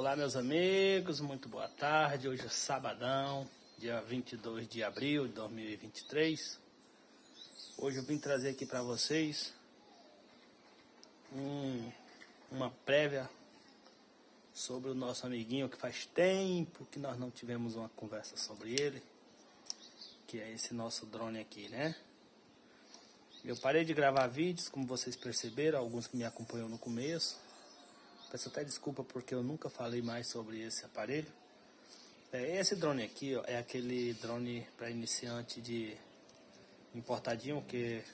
Olá, meus amigos, muito boa tarde. Hoje é sabadão, dia 22 de abril de 2023. Hoje eu vim trazer aqui para vocês um, uma prévia sobre o nosso amiguinho que faz tempo que nós não tivemos uma conversa sobre ele, que é esse nosso drone aqui, né? Eu parei de gravar vídeos, como vocês perceberam, alguns que me acompanham no começo. Peço até desculpa porque eu nunca falei mais sobre esse aparelho. É, esse drone aqui ó, é aquele drone para iniciante de importadinho que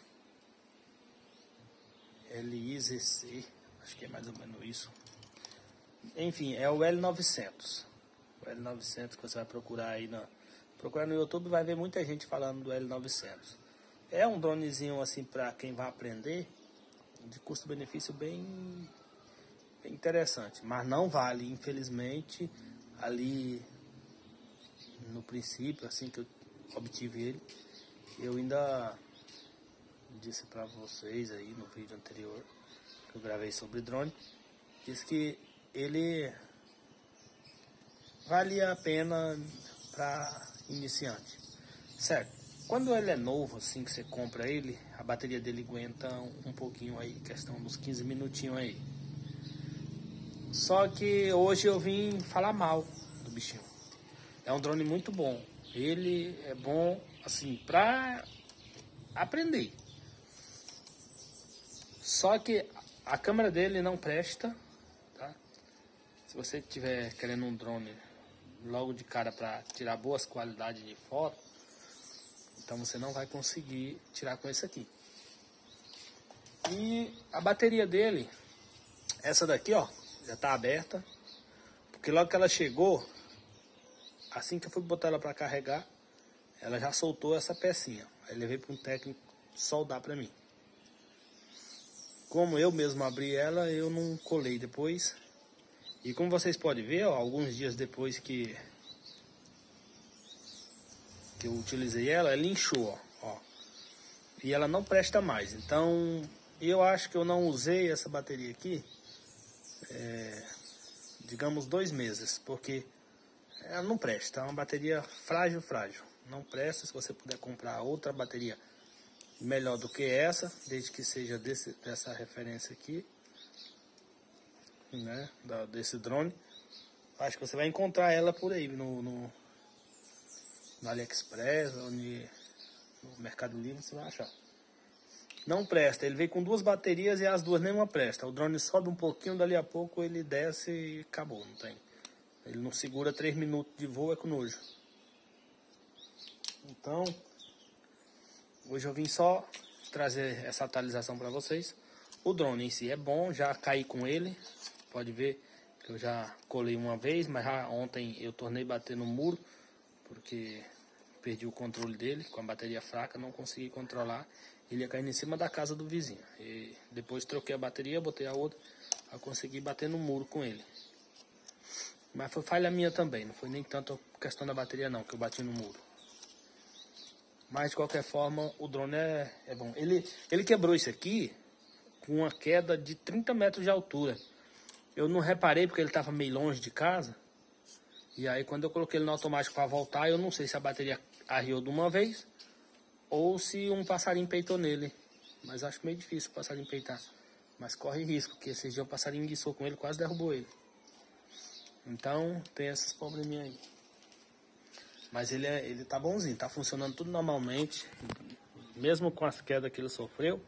é LIZC, acho que é mais ou menos isso. Enfim, é o L900. O L900 que você vai procurar aí na procurar no YouTube vai ver muita gente falando do L900. É um dronezinho assim para quem vai aprender, de custo-benefício bem, interessante, mas não vale, infelizmente, ali no princípio, assim que eu obtive ele, eu ainda disse para vocês aí no vídeo anterior que eu gravei sobre drone, disse que ele valia a pena para iniciante, certo? Quando ele é novo, assim que você compra ele, a bateria dele aguenta um pouquinho aí, questão dos 15 minutinhos aí. Só que hoje eu vim falar mal do bichinho. É um drone muito bom. Ele é bom, assim, pra aprender. Só que a câmera dele não presta, tá? Se você tiver querendo um drone logo de cara para tirar boas qualidades de foto, então você não vai conseguir tirar com esse aqui. E a bateria dele, essa daqui, ó, já tá aberta. Porque logo que ela chegou, assim que eu fui botar ela para carregar, ela já soltou essa pecinha. Aí levei para um técnico soldar para mim. Como eu mesmo abri ela, eu não colei depois. E como vocês podem ver, ó, alguns dias depois que que eu utilizei ela, ela inchou, ó, ó. E ela não presta mais. Então, eu acho que eu não usei essa bateria aqui, é, digamos, dois meses, porque ela não presta. É uma bateria frágil, frágil. Não presta. Se você puder comprar outra bateria melhor do que essa, desde que seja desse, dessa referência aqui, né, da, desse drone, acho que você vai encontrar ela por aí no, no no AliExpress no Mercado Livre, você vai achar. Não presta, ele vem com duas baterias e as duas nem uma presta. O drone sobe um pouquinho, dali a pouco ele desce e acabou, não tem. Ele não segura 3 minutos de voo, é com nojo. Então, hoje eu vim só trazer essa atualização para vocês. O drone em si é bom, já caí com ele. Pode ver que eu já colei uma vez, mas ontem eu tornei bater no muro porque perdi o controle dele com a bateria fraca, não consegui controlar. Ele ia cair em cima da casa do vizinho. E depois troquei a bateria, botei a outra, a conseguir bater no muro com ele. Mas foi falha minha também, não foi nem tanto questão da bateria não, que eu bati no muro. Mas de qualquer forma, o drone é, é bom. Ele, ele quebrou isso aqui com uma queda de 30 metros de altura. Eu não reparei porque ele estava meio longe de casa. E aí quando eu coloquei ele no automático para voltar, eu não sei se a bateria arriou de uma vez ou se um passarinho peitou nele. Mas acho meio difícil o passarinho peitar. Mas corre risco, porque esse dia o passarinho guiçou com ele, quase derrubou ele. Então tem esses probleminha aí. Mas ele, é, ele tá bonzinho, tá funcionando tudo normalmente. Mesmo com as quedas que ele sofreu.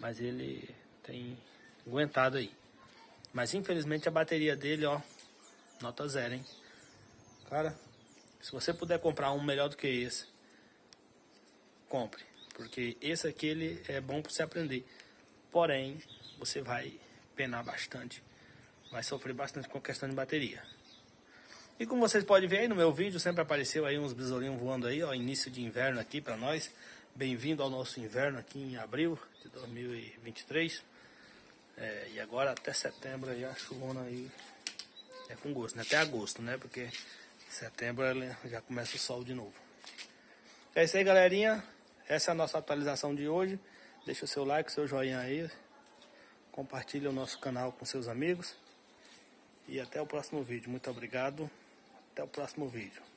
Mas ele tem aguentado aí. Mas infelizmente a bateria dele, ó, nota zero, hein? Cara, se você puder comprar um melhor do que esse, compre. Porque esse aqui ele é bom para você aprender. Porém, você vai penar bastante. Vai sofrer bastante com a questão de bateria. E como vocês podem ver aí no meu vídeo, sempre apareceu aí uns besourinhos voando aí, ó, início de inverno aqui para nós. Bem-vindo ao nosso inverno aqui em abril de 2023. É, e agora até setembro aí a chuvona aí é com gosto, né? Até agosto, né? Porque Setembro já começa o sol de novo. É isso aí, galerinha. Essa é a nossa atualização de hoje. Deixa o seu like, seu joinha aí. Compartilhe o nosso canal com seus amigos. E até o próximo vídeo. Muito obrigado. Até o próximo vídeo.